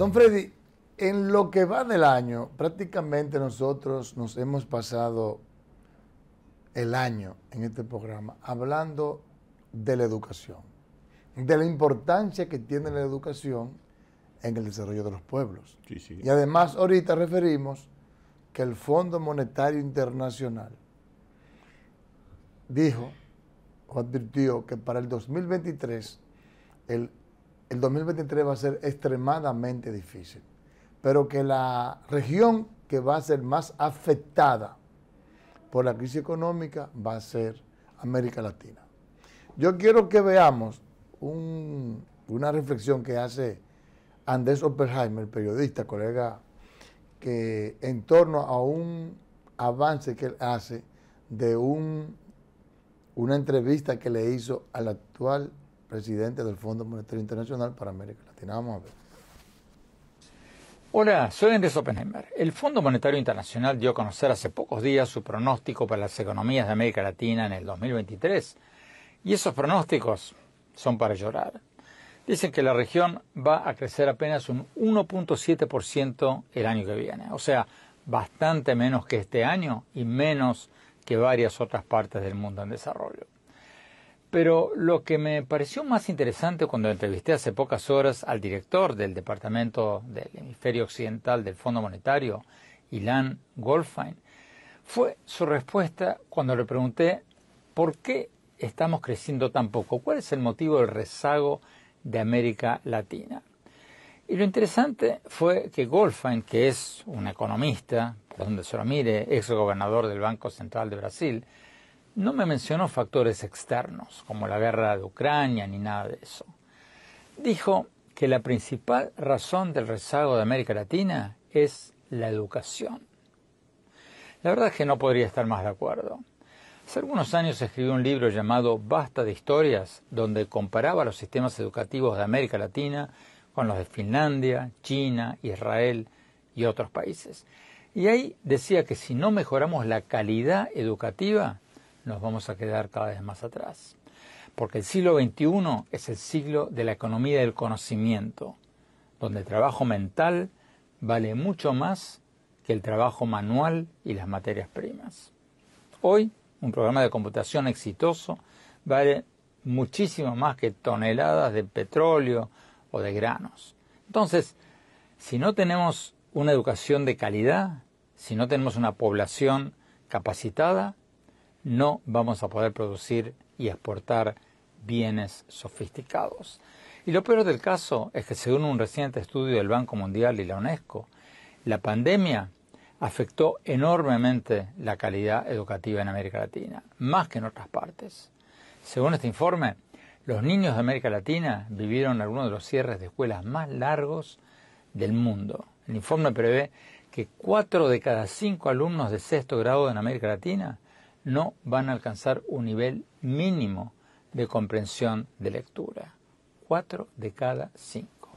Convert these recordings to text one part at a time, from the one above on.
Don Freddy, en lo que va del año, prácticamente nosotros nos hemos pasado el año en este programa hablando de la educación, de la importancia que tiene la educación en el desarrollo de los pueblos. Y además ahorita referimos que el Fondo Monetario Internacional dijo o advirtió que para el 2023 el, el 2023 va a ser extremadamente difícil, pero que la región que va a ser más afectada por la crisis económica va a ser América Latina. Yo quiero que veamos una reflexión que hace Andrés Oppenheimer, periodista, colega, que en torno a un avance que él hace de un, una entrevista que le hizo al actual presidente del Fondo Monetario Internacional para América Latina. Vamos a ver. Hola, soy Andrés Oppenheimer. El Fondo Monetario Internacional dio a conocer hace pocos días su pronóstico para las economías de América Latina en el 2023. Y esos pronósticos son para llorar. Dicen que la región va a crecer apenas un 1.7% el año que viene, o sea, bastante menos que este año y menos que varias otras partes del mundo en desarrollo. Pero lo que me pareció más interesante cuando entrevisté hace pocas horas al director del Departamento del Hemisferio Occidental del Fondo Monetario, Ilan Goldfein, fue su respuesta cuando le pregunté por qué estamos creciendo tan poco, cuál es el motivo del rezago de América Latina. Y lo interesante fue que Goldfein, que es un economista, por donde se lo mire, ex gobernador del Banco Central de Brasil, no me mencionó factores externos, como la guerra de Ucrania ni nada de eso. Dijo que la principal razón del rezago de América Latina es la educación. La verdad es que no podría estar más de acuerdo. Hace algunos años escribió un libro llamado Basta de Historias, donde comparaba los sistemas educativos de América Latina con los de Finlandia, China, Israel y otros países. Y ahí decía que si no mejoramos la calidad educativa, nos vamos a quedar cada vez más atrás. Porque el siglo XXI es el siglo de la economía del conocimiento, donde el trabajo mental vale mucho más que el trabajo manual y las materias primas. Hoy, un programa de computación exitoso vale muchísimo más que toneladas de petróleo o de granos. Entonces, si no tenemos una educación de calidad, si no tenemos una población capacitada, no vamos a poder producir y exportar bienes sofisticados. Y lo peor del caso es que según un reciente estudio del Banco Mundial y la UNESCO, la pandemia afectó enormemente la calidad educativa en América Latina, más que en otras partes. Según este informe, los niños de América Latina vivieron algunos de los cierres de escuelas más largos del mundo. El informe prevé que cuatro de cada cinco alumnos de sexto grado en América Latina no van a alcanzar un nivel mínimo de comprensión de lectura. Cuatro de cada cinco.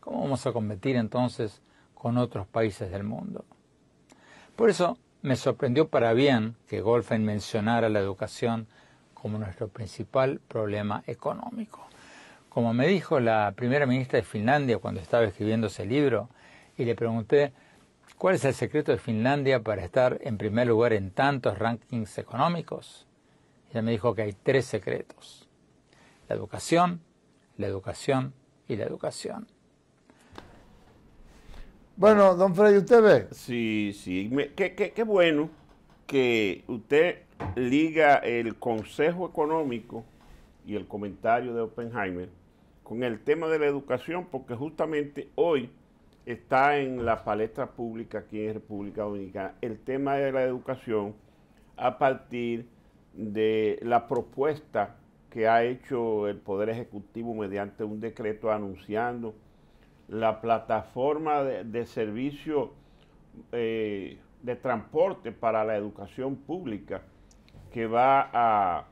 ¿Cómo vamos a competir entonces con otros países del mundo? Por eso me sorprendió para bien que Goldfein mencionara la educación como nuestro principal problema económico. Como me dijo la primera ministra de Finlandia cuando estaba escribiendo ese libro, y le pregunté ¿Cuál es el secreto de Finlandia para estar en primer lugar en tantos rankings económicos? Ella me dijo que hay tres secretos. La educación, la educación y la educación. Bueno, don Freddy, ¿usted ve? Sí, sí. qué, bueno que usted liga el consejo económico y el comentario de Oppenheimer con el tema de la educación, porque justamente hoy está en la palestra pública aquí en República Dominicana. El tema de la educación a partir de la propuesta que ha hecho el Poder Ejecutivo mediante un decreto anunciando la plataforma de, servicio eh, de transporte para la educación pública que va a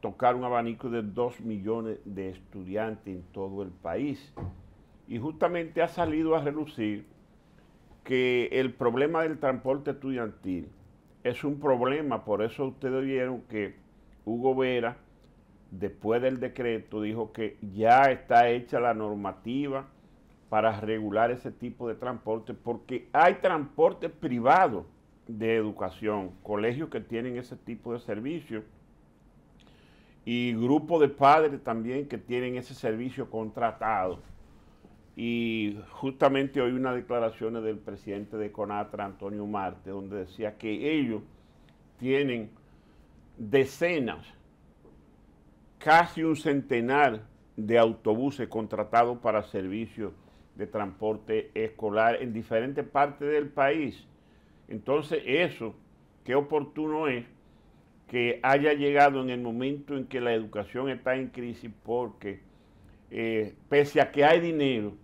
tocar un abanico de dos millones de estudiantes en todo el país y justamente ha salido a relucir que el problema del transporte estudiantil es un problema, por eso ustedes vieron que Hugo Vera, después del decreto, dijo que ya está hecha la normativa para regular ese tipo de transporte, porque hay transporte privado de educación, colegios que tienen ese tipo de servicio y grupos de padres también que tienen ese servicio contratado. Y justamente hoy una declaración del presidente de CONATRA, Antonio Marte, donde decía que ellos tienen decenas, casi un centenar de autobuses contratados para servicios de transporte escolar en diferentes partes del país. Entonces eso, qué oportuno es que haya llegado en el momento en que la educación está en crisis porque eh, pese a que hay dinero,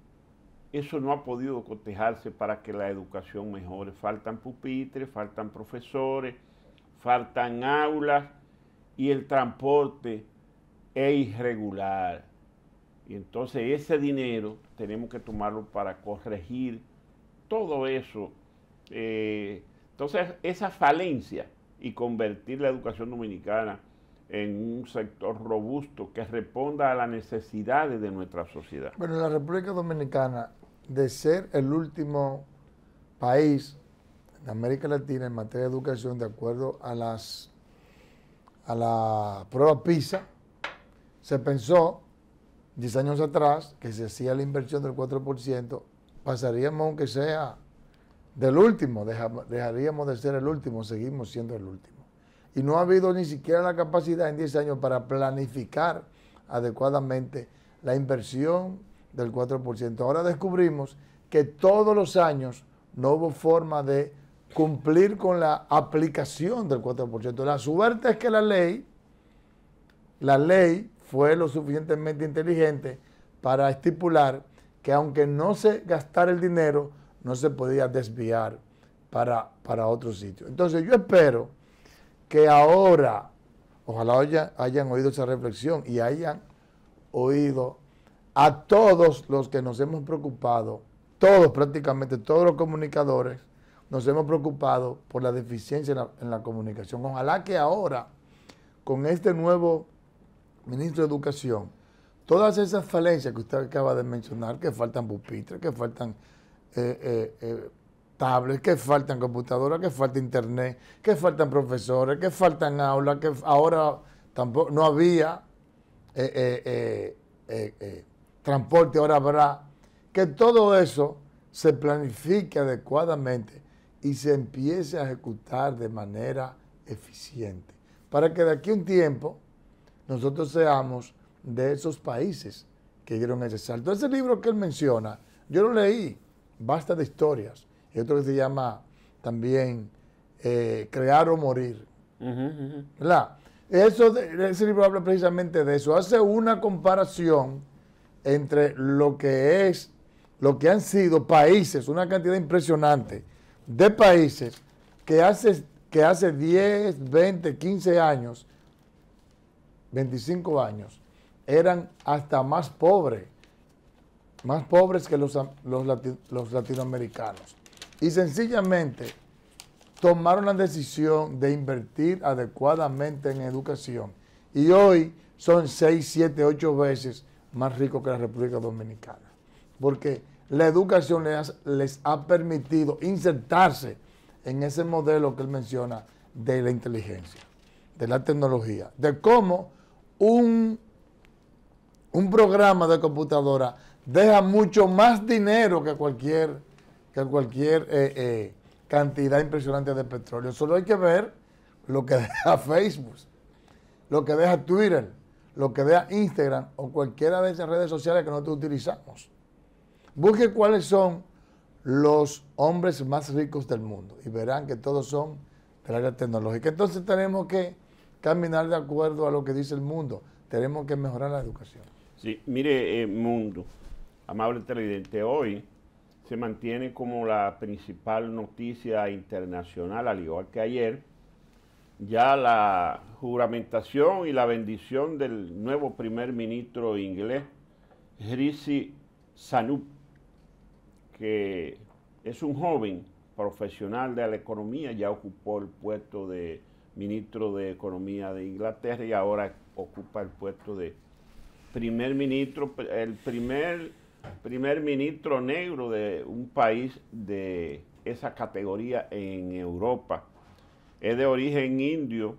eso no ha podido cotejarse para que la educación mejore. Faltan pupitres, faltan profesores, faltan aulas y el transporte es irregular. Y entonces ese dinero tenemos que tomarlo para corregir todo eso. Eh, entonces esa falencia y convertir la educación dominicana en un sector robusto que responda a las necesidades de nuestra sociedad. Bueno, la República Dominicana, de ser el último país de América Latina en materia de educación, de acuerdo a las a la prueba PISA, se pensó 10 años atrás que se hacía la inversión del 4%, pasaríamos aunque sea del último, dejaríamos de ser el último, seguimos siendo el último. Y no ha habido ni siquiera la capacidad en 10 años para planificar adecuadamente la inversión del 4%. Ahora descubrimos que todos los años no hubo forma de cumplir con la aplicación del 4%. La suerte es que la ley, la ley fue lo suficientemente inteligente para estipular que aunque no se gastara el dinero, no se podía desviar para, para otro sitio. Entonces yo espero que ahora, ojalá hayan oído esa reflexión y hayan oído a todos los que nos hemos preocupado, todos prácticamente, todos los comunicadores, nos hemos preocupado por la deficiencia en la, en la comunicación. Ojalá que ahora, con este nuevo ministro de Educación, todas esas falencias que usted acaba de mencionar, que faltan pupitres, que faltan eh, eh, eh, tablets, que faltan computadoras, que falta internet, que faltan profesores, que faltan aulas, que ahora tampoco no había transporte, ahora habrá, que todo eso se planifique adecuadamente y se empiece a ejecutar de manera eficiente, para que de aquí a un tiempo nosotros seamos de esos países que dieron ese salto. Ese libro que él menciona, yo lo leí, basta de historias. Y otro que se llama también eh, Crear o Morir. ¿Verdad? Eso, ese libro habla precisamente de eso. Hace una comparación entre lo que es, lo que han sido países, una cantidad impresionante de países que hace, que hace 10, 20, 15 años 25 años, eran hasta más pobres, más pobres que los, los, latinoamericanos. Y sencillamente tomaron la decisión de invertir adecuadamente en educación. Y hoy son 6, 7, 8 veces más ricos que la República Dominicana. Porque la educación les, les ha permitido insertarse en ese modelo que él menciona de la inteligencia, de la tecnología, de cómo un, un programa de computadora deja mucho más dinero que cualquier, que cualquier eh, eh, cantidad impresionante de petróleo. Solo hay que ver lo que deja Facebook, lo que deja Twitter, lo que deja Instagram o cualquiera de esas redes sociales que nosotros utilizamos. Busque cuáles son los hombres más ricos del mundo y verán que todos son del área tecnológica. Entonces tenemos que caminar de acuerdo a lo que dice el mundo. Tenemos que mejorar la educación. Sí, mire, eh, mundo, amable televidente, hoy se mantiene como la principal noticia internacional, al igual que ayer, ya la juramentación y la bendición del nuevo primer ministro inglés, Rishi Sanup, que es un joven profesional de la economía, ya ocupó el puesto de ministro de Economía de Inglaterra y ahora ocupa el puesto de primer ministro, el primer primer ministro negro de un país de esa categoría en Europa. Es de origen indio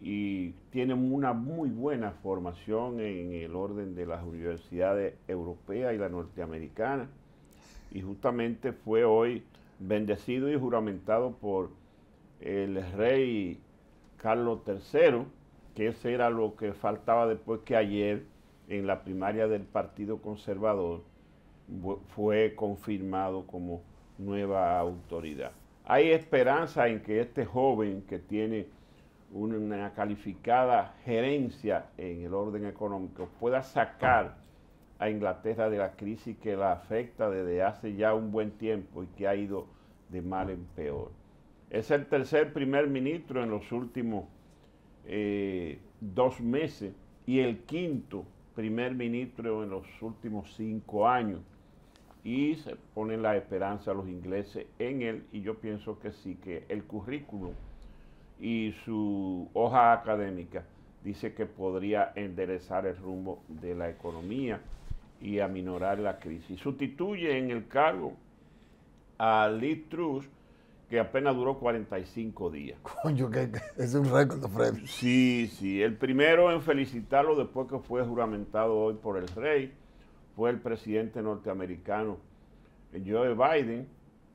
y tiene una muy buena formación en el orden de las universidades europeas y la norteamericana. Y justamente fue hoy bendecido y juramentado por el rey Carlos III, que ese era lo que faltaba después que ayer en la primaria del Partido Conservador fue confirmado como nueva autoridad. Hay esperanza en que este joven que tiene una calificada gerencia en el orden económico pueda sacar a Inglaterra de la crisis que la afecta desde hace ya un buen tiempo y que ha ido de mal en peor. Es el tercer primer ministro en los últimos eh, dos meses y el quinto primer ministro en los últimos cinco años. Y se ponen la esperanza a los ingleses en él y yo pienso que sí, que el currículum y su hoja académica dice que podría enderezar el rumbo de la economía y aminorar la crisis. Sustituye en el cargo a Lee Truss, que apenas duró 45 días. Coño, que, es un récord, Fred. Sí, sí. El primero en felicitarlo después que fue juramentado hoy por el rey fue el presidente norteamericano Joe Biden,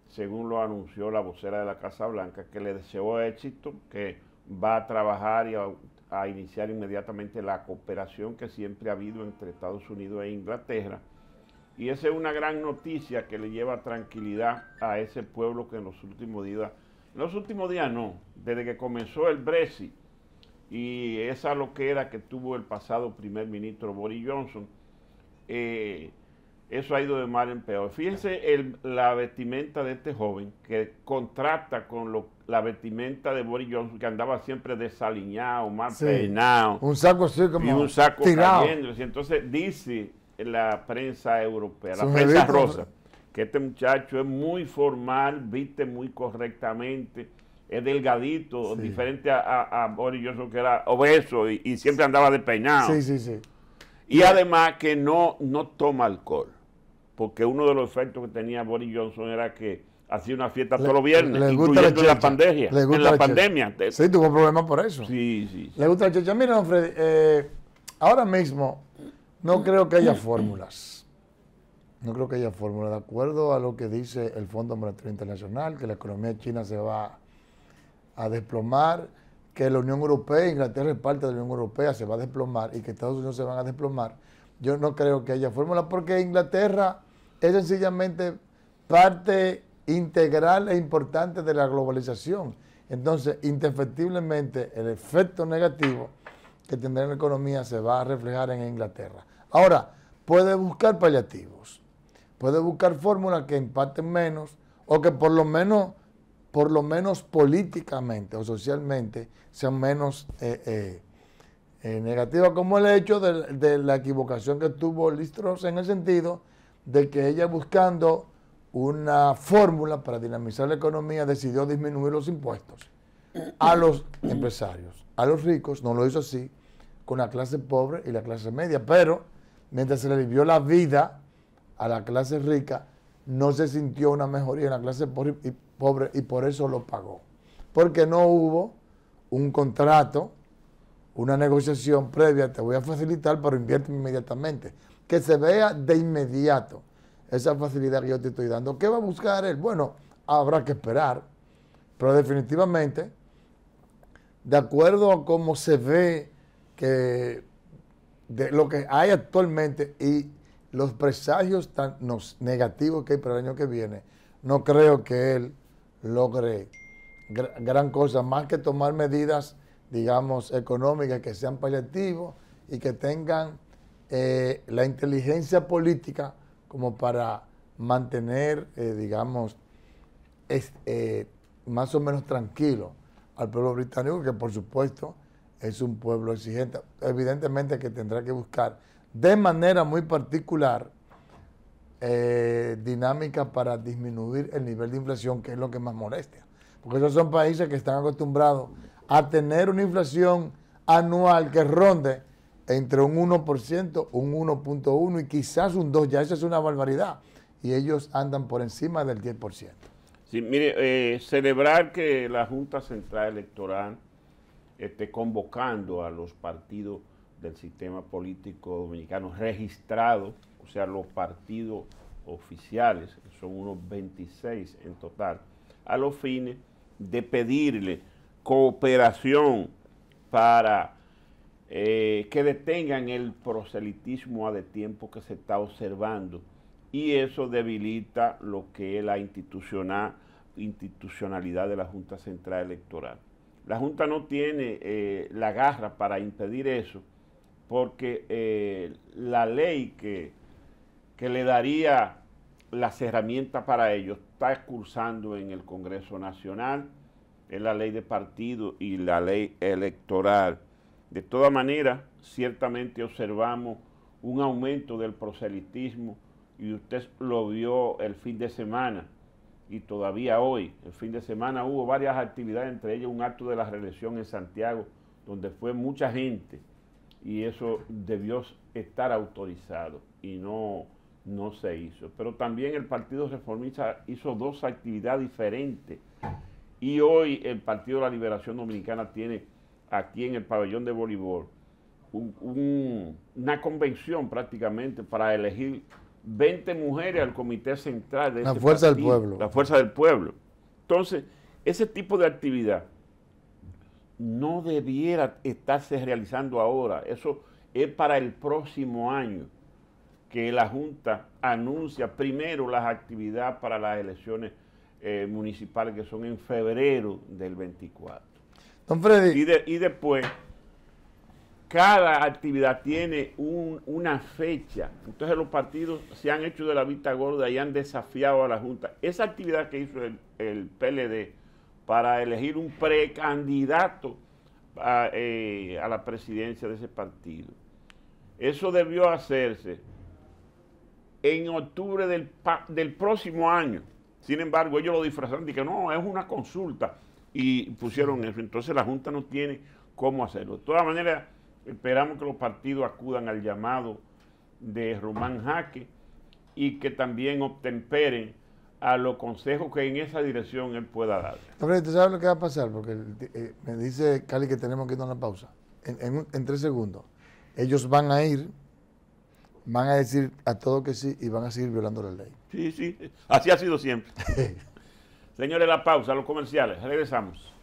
según lo anunció la vocera de la Casa Blanca, que le deseó éxito, que va a trabajar y a, iniciar inmediatamente la cooperación que siempre ha habido entre Estados Unidos e Inglaterra. Y esa es una gran noticia que le lleva tranquilidad a ese pueblo que en los últimos días, en los últimos días no, desde que comenzó el Brexit y esa loquera que tuvo el pasado primer ministro Boris Johnson, eh, eso ha ido de mal en peor. Fíjense la vestimenta de este joven que contrasta con la vestimenta de Boris Johnson, que andaba siempre desaliñado, mal peinado. Un saco así como y un saco cayendo. Entonces dice la prensa europea, la prensa rosa, que este muchacho es muy formal, viste muy correctamente, es delgadito, diferente a, Boris Johnson que era obeso y, siempre andaba despeinado. Sí, sí, sí. Y además que no, no toma alcohol, porque uno de los efectos que tenía Boris Johnson era que hacía una fiesta todos los viernes, incluyendo la, pandemia. en la, pandemia. Sí, tuvo problemas por eso. Sí, sí. Le gusta la checha. Mira, Freddy, eh, ahora mismo no creo que haya fórmulas. No creo que haya fórmulas. De acuerdo a lo que dice el Fondo Monetario Internacional, que la economía china se va a desplomar, que la Unión Europea, Inglaterra es parte de la Unión Europea, se va a desplomar y que Estados Unidos se van a desplomar. Yo no creo que haya fórmula porque Inglaterra es sencillamente parte integral e importante de la globalización. Entonces, indefectiblemente, el efecto negativo que tendrá la economía se va a reflejar en Inglaterra. Ahora, puede buscar paliativos, puede buscar fórmulas que impacten menos o que por lo menos, por lo menos políticamente o socialmente sean menos eh, eh, eh, negativas, como el hecho de, la equivocación que tuvo Listros en el sentido de que ella buscando una fórmula para dinamizar la economía decidió disminuir los impuestos a los empresarios, a los ricos, no lo hizo así, con la clase pobre y la clase media, pero mientras se le vivió la vida a la clase rica, no se sintió una mejoría en la clase pobre y, por eso lo pagó. Porque no hubo un contrato, una negociación previa, te voy a facilitar, pero invierte inmediatamente. Que se vea de inmediato esa facilidad que yo te estoy dando. ¿Qué va a buscar él? Bueno, habrá que esperar, pero definitivamente, de acuerdo a cómo se ve que de lo que hay actualmente y los presagios tan negativos que hay para el año que viene, no creo que él logre gran cosa, más que tomar medidas, digamos, económicas que sean paliativos y que tengan eh, la inteligencia política como para mantener, eh, digamos, eh, más o menos tranquilo al pueblo británico, que por supuesto es un pueblo exigente. Evidentemente que tendrá que buscar de manera muy particular eh, dinámica para disminuir el nivel de inflación, que es lo que más molesta. Porque esos son países que están acostumbrados a tener una inflación anual que ronde entre un 1%, un 1.1 y quizás un 2, ya eso es una barbaridad. Y ellos andan por encima del 10%. Sí, mire, eh, celebrar que la Junta Central Electoral esté convocando a los partidos del sistema político dominicano registrados, o sea, los partidos oficiales, son unos 26 en total, a los fines de pedirle cooperación para eh, que detengan el proselitismo a de tiempo que se está observando y eso debilita lo que es la institucional, institucionalidad de la Junta Central Electoral. La Junta no tiene eh, la garra para impedir eso porque eh, la ley que, que le daría las herramientas para ello está excursando en el Congreso Nacional, en la ley de partido y la ley electoral. De todas maneras, ciertamente observamos un aumento del proselitismo y usted lo vio el fin de semana y todavía hoy. El fin de semana hubo varias actividades, entre ellas un acto de la reelección en Santiago, donde fue mucha gente y eso debió estar autorizado y no, no se hizo. Pero también el Partido Reformista hizo dos actividades diferentes y hoy el Partido de la Liberación Dominicana tiene aquí en el pabellón de voleibol una convención prácticamente para elegir 20 mujeres al comité central de la fuerza del pueblo. La fuerza del pueblo. Entonces, ese tipo de actividad no debiera estarse realizando ahora. Eso es para el próximo año que la Junta anuncia primero las actividades para las elecciones eh, municipales que son en febrero del 24. Don Freddy. Y, y después cada actividad tiene una fecha. Entonces los partidos se han hecho de la vista gorda y han desafiado a la Junta. Esa actividad que hizo el, PLD para elegir un precandidato eh, a, la presidencia de ese partido, eso debió hacerse en octubre del, próximo año. Sin embargo, ellos lo disfrazaron y que no, es una consulta y pusieron eso. Entonces la Junta no tiene cómo hacerlo. De todas maneras, Esperamos que los partidos acudan al llamado de Román Jaque y que también obtemperen a los consejos que en esa dirección él pueda dar. ¿tú sabes lo que va a pasar? Porque eh, me dice Cali que tenemos que ir a una pausa. En, tres segundos. Ellos van a ir, van a decir a todo que sí y van a seguir violando la ley. Sí, sí. Así ha sido siempre. Señores, la pausa, los comerciales. Regresamos.